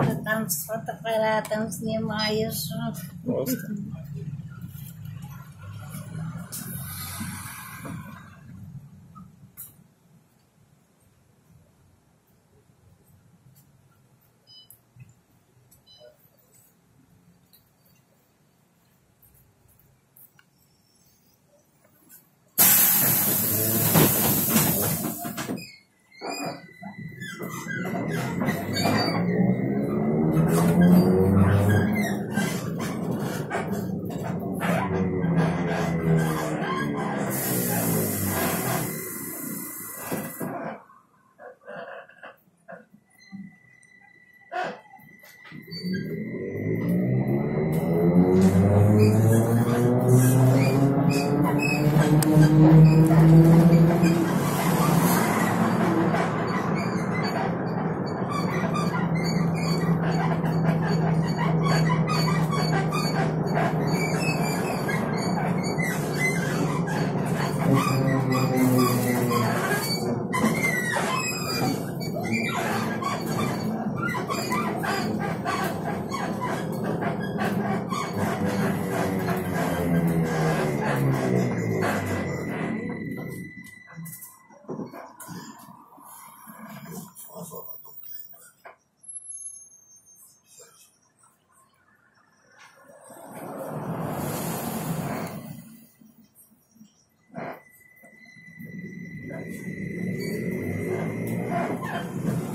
Ты там с фотоаппаратом снимаешь? Просто. Thank you.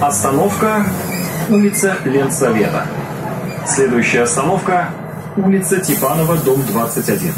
Остановка улица Ленсовета. Следующая остановка улица Типанова, дом 21.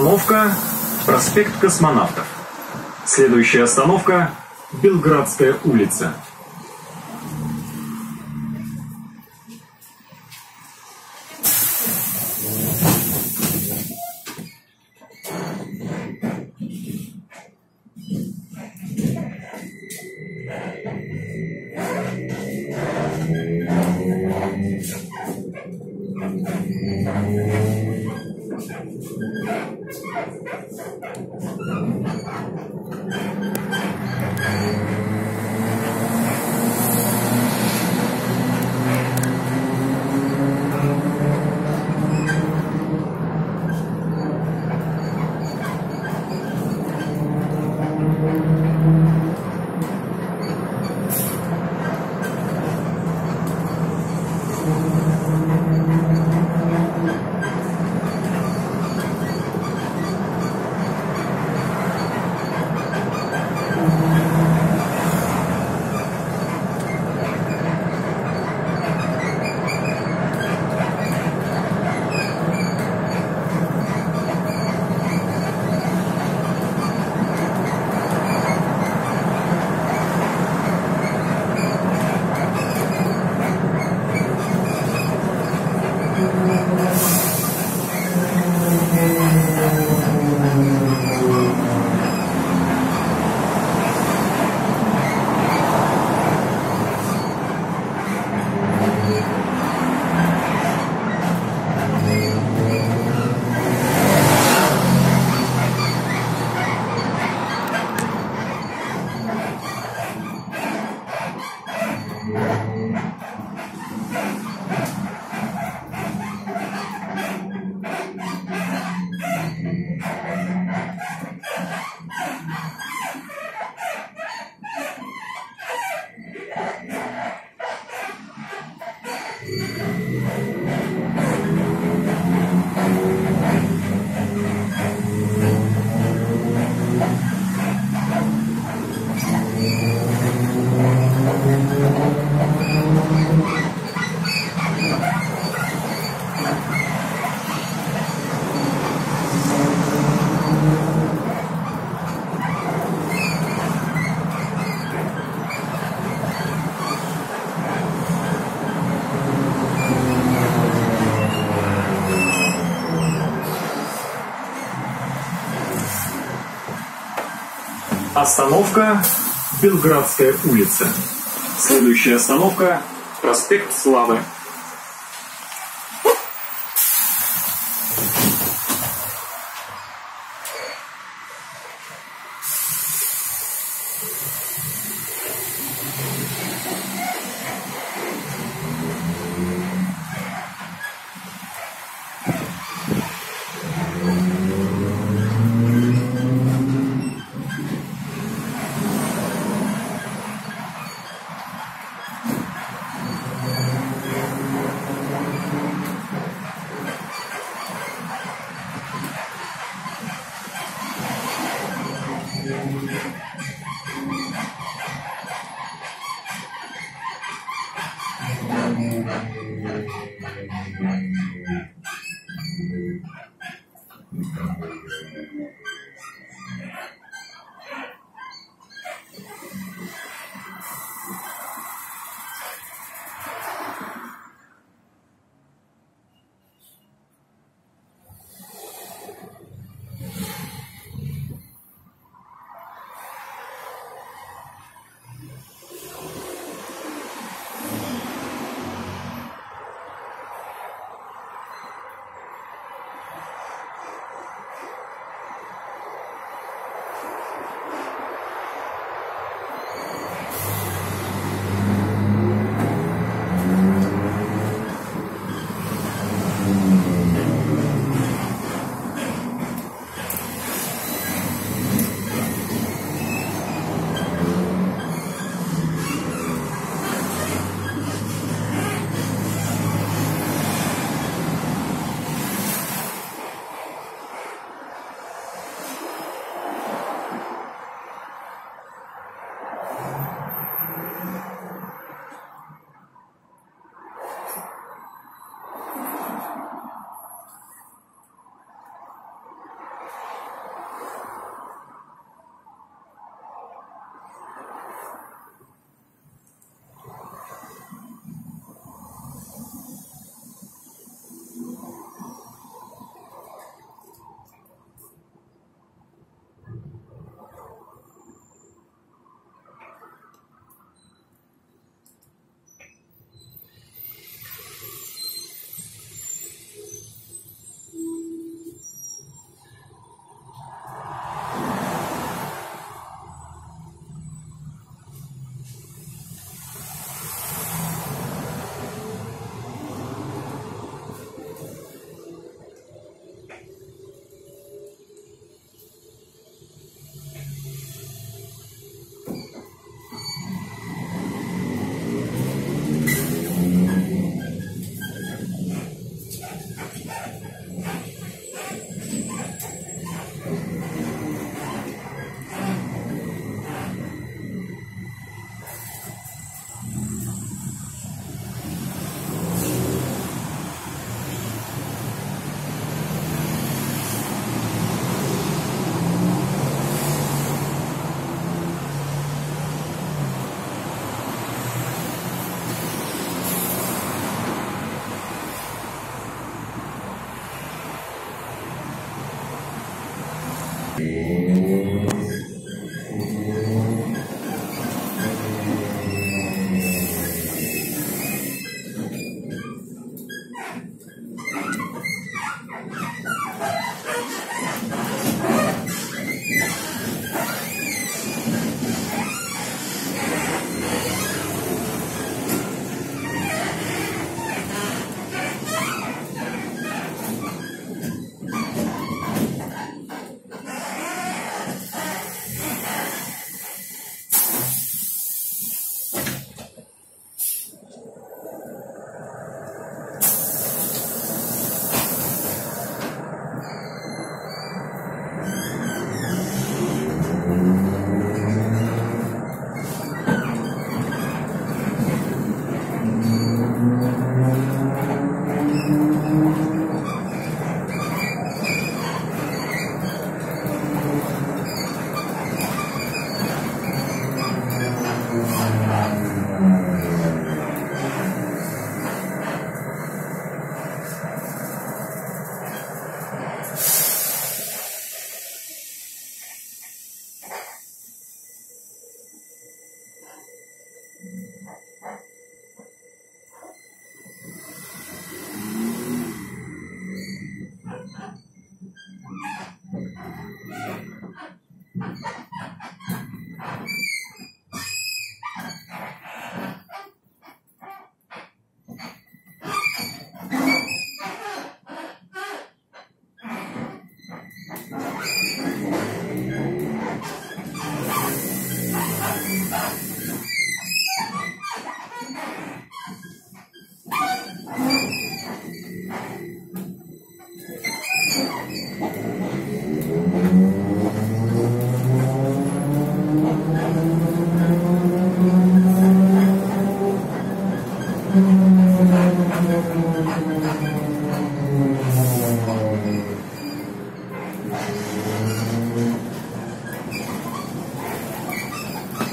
Остановка проспект Космонавтов. Следующая остановка Белградская улица. Остановка Белградская улица. Следующая остановка проспект Славы.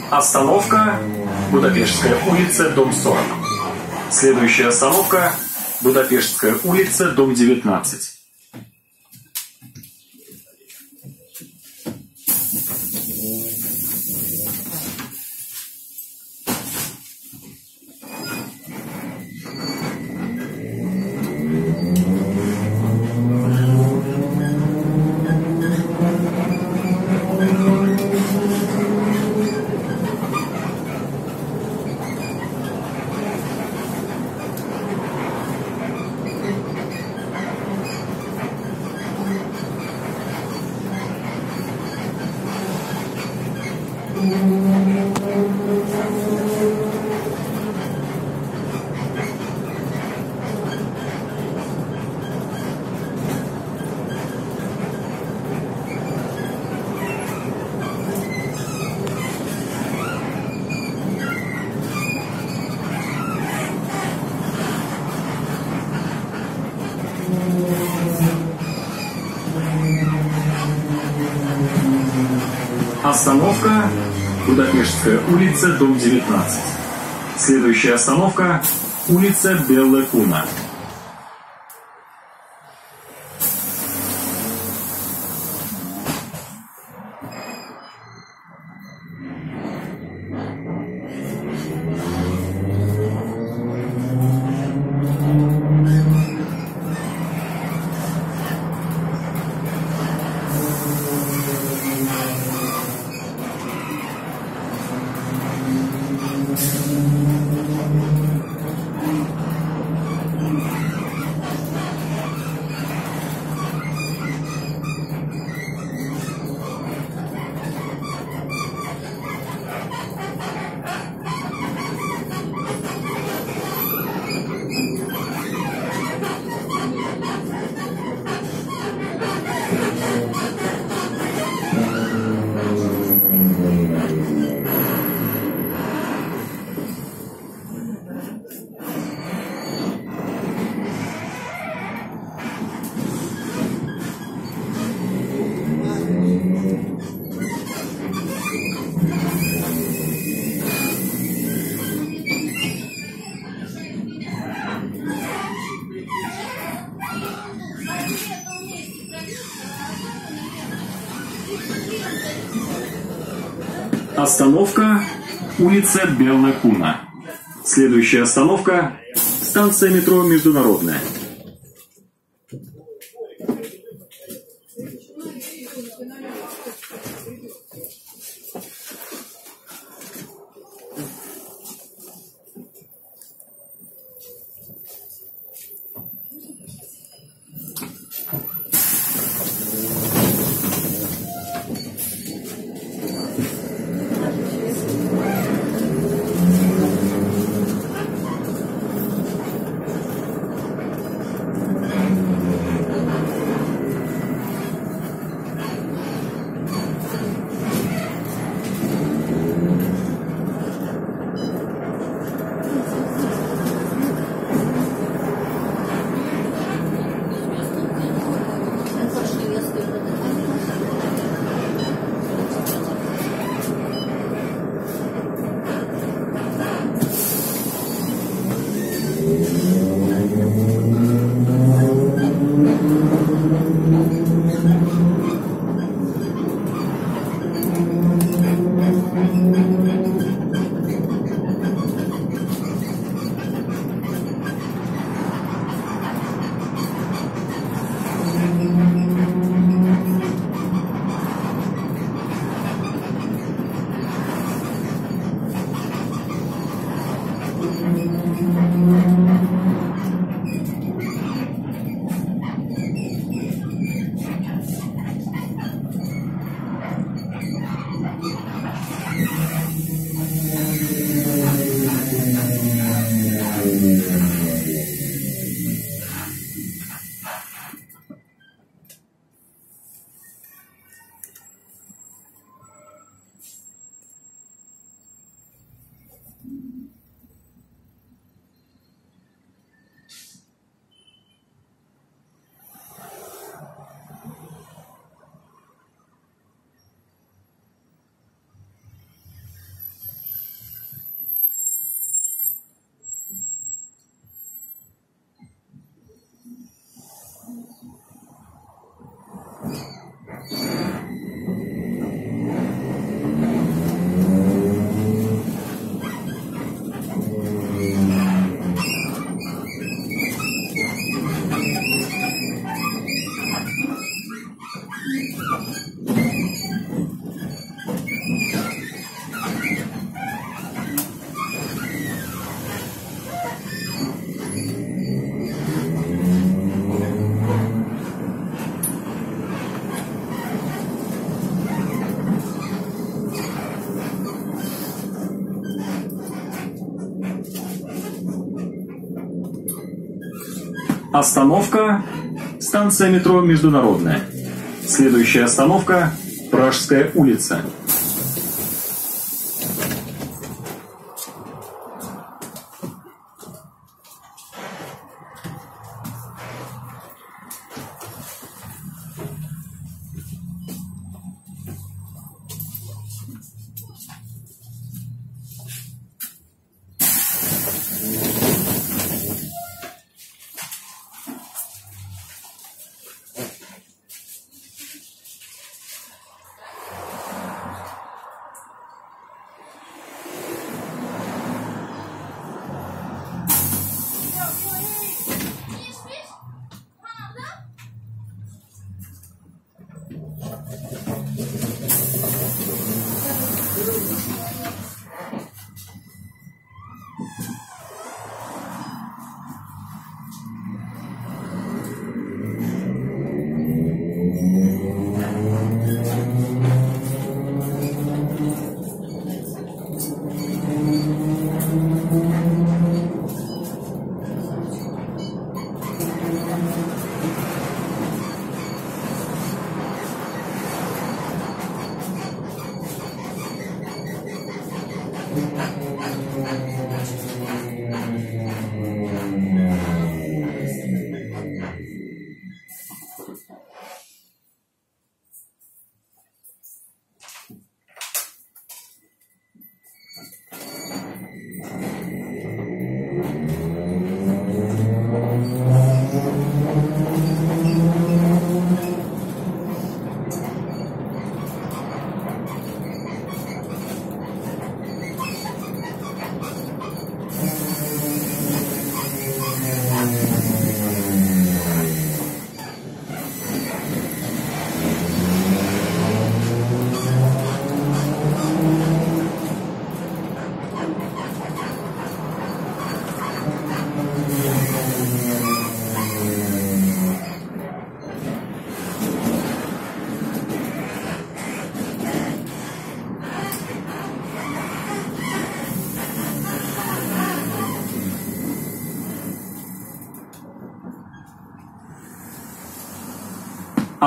Остановка Будапештская улица, дом 40. Следующая остановка Будапештская улица, дом 19. Остановка Будапештская улица, дом 19. Следующая остановка улица Белла Куна. Остановка улица Белла Куна. Следующая остановка станция метро Международная. Остановка станция метро Международная. Следующая остановка Пражская улица.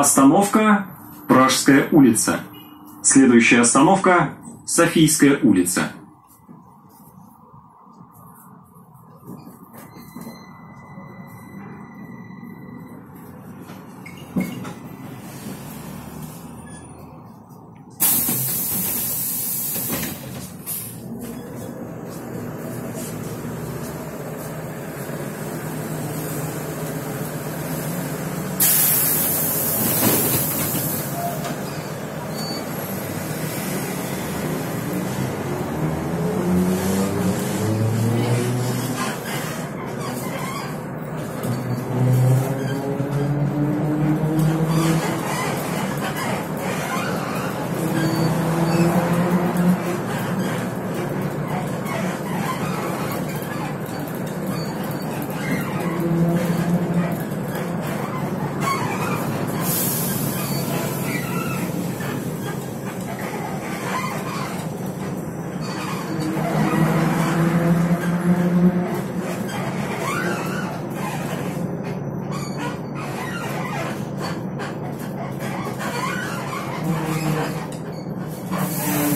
Остановка Пражская улица. Следующая остановка Софийская улица.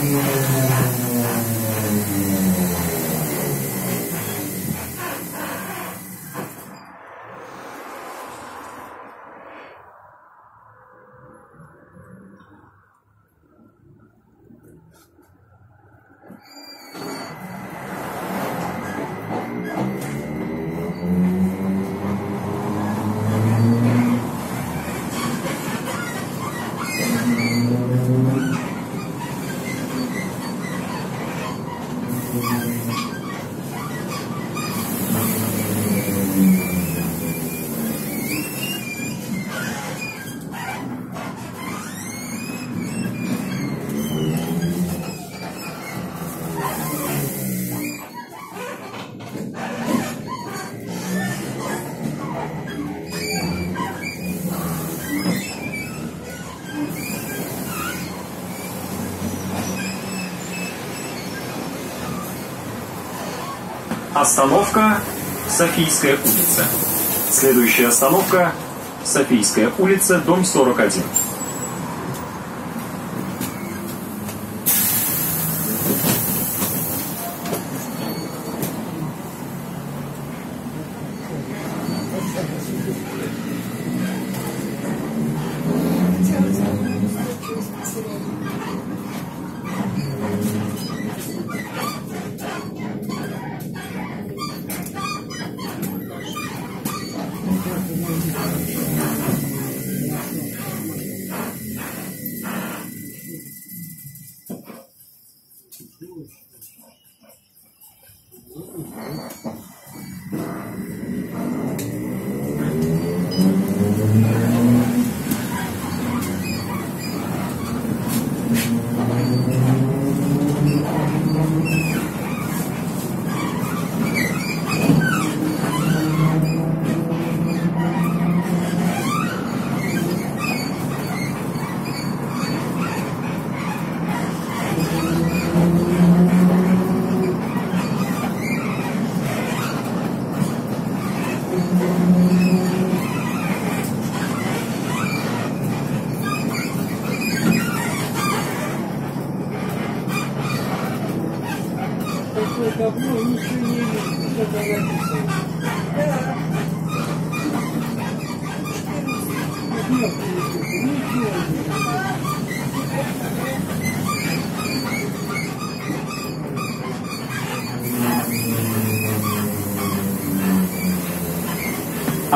Yeah. Остановка Софийская улица. Следующая остановка Софийская улица, дом 41.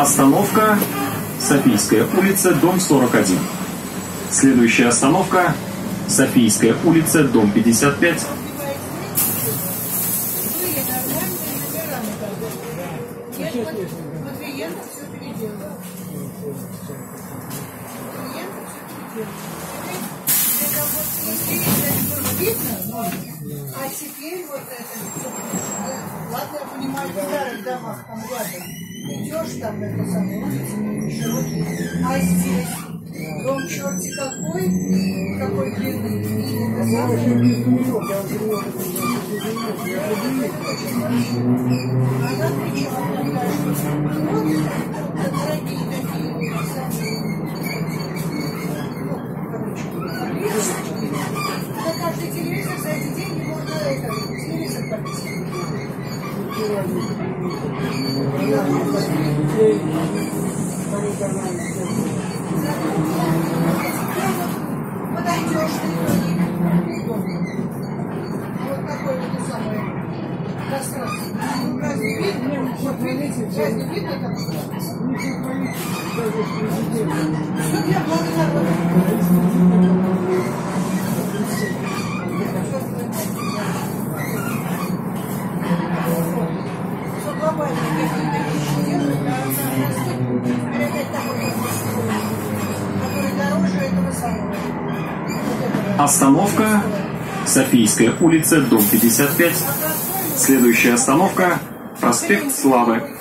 Остановка Софийская улица, дом 41. Следующая остановка Софийская улица, дом 55. Софийская улица, дом 55. Следующая остановка проспект Славы.